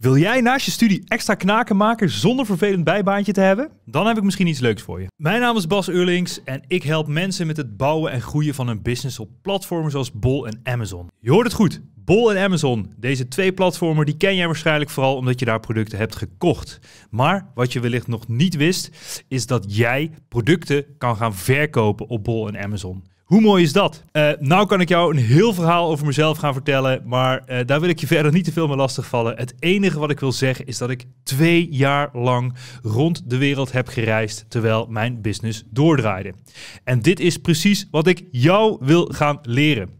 Wil jij naast je studie extra knaken maken zonder vervelend bijbaantje te hebben? Dan heb ik misschien iets leuks voor je. Mijn naam is Bas Eurlings en ik help mensen met het bouwen en groeien van hun business op platformen zoals Bol en Amazon. Je hoort het goed. Bol en Amazon. Deze twee platformen die ken jij waarschijnlijk vooral omdat je daar producten hebt gekocht. Maar wat je wellicht nog niet wist, is dat jij producten kan gaan verkopen op Bol en Amazon. Hoe mooi is dat? Uh, nou kan ik jou een heel verhaal over mezelf gaan vertellen, maar uh, daar wil ik je verder niet te veel mee lastigvallen. Het enige wat ik wil zeggen is dat ik twee jaar lang rond de wereld heb gereisd terwijl mijn business doordraaide. En dit is precies wat ik jou wil gaan leren.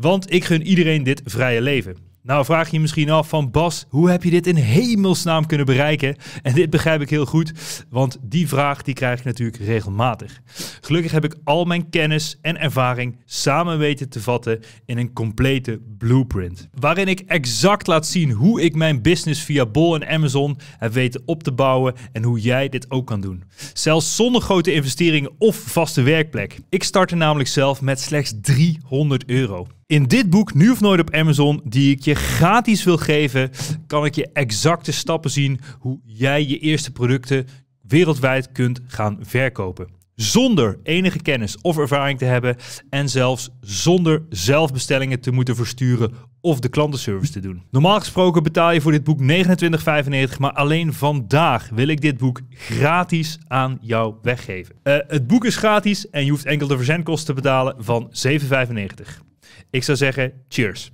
Want ik gun iedereen dit vrije leven. Nou vraag je je misschien af van Bas, hoe heb je dit in hemelsnaam kunnen bereiken? En dit begrijp ik heel goed, want die vraag die krijg ik natuurlijk regelmatig. Gelukkig heb ik al mijn kennis en ervaring samen weten te vatten in een complete blueprint. Waarin ik exact laat zien hoe ik mijn business via Bol en Amazon heb weten op te bouwen en hoe jij dit ook kan doen. Zelfs zonder grote investeringen of vaste werkplek. Ik startte namelijk zelf met slechts 300 euro. In dit boek, nu of nooit op Amazon, die ik je gratis wil geven, kan ik je exacte stappen zien hoe jij je eerste producten wereldwijd kunt gaan verkopen. Zonder enige kennis of ervaring te hebben en zelfs zonder zelfbestellingen te moeten versturen of de klantenservice te doen. Normaal gesproken betaal je voor dit boek 29,95, maar alleen vandaag wil ik dit boek gratis aan jou weggeven. Uh, het boek is gratis en je hoeft enkel de verzendkosten te betalen van 7,95. Ik zou zeggen, cheers.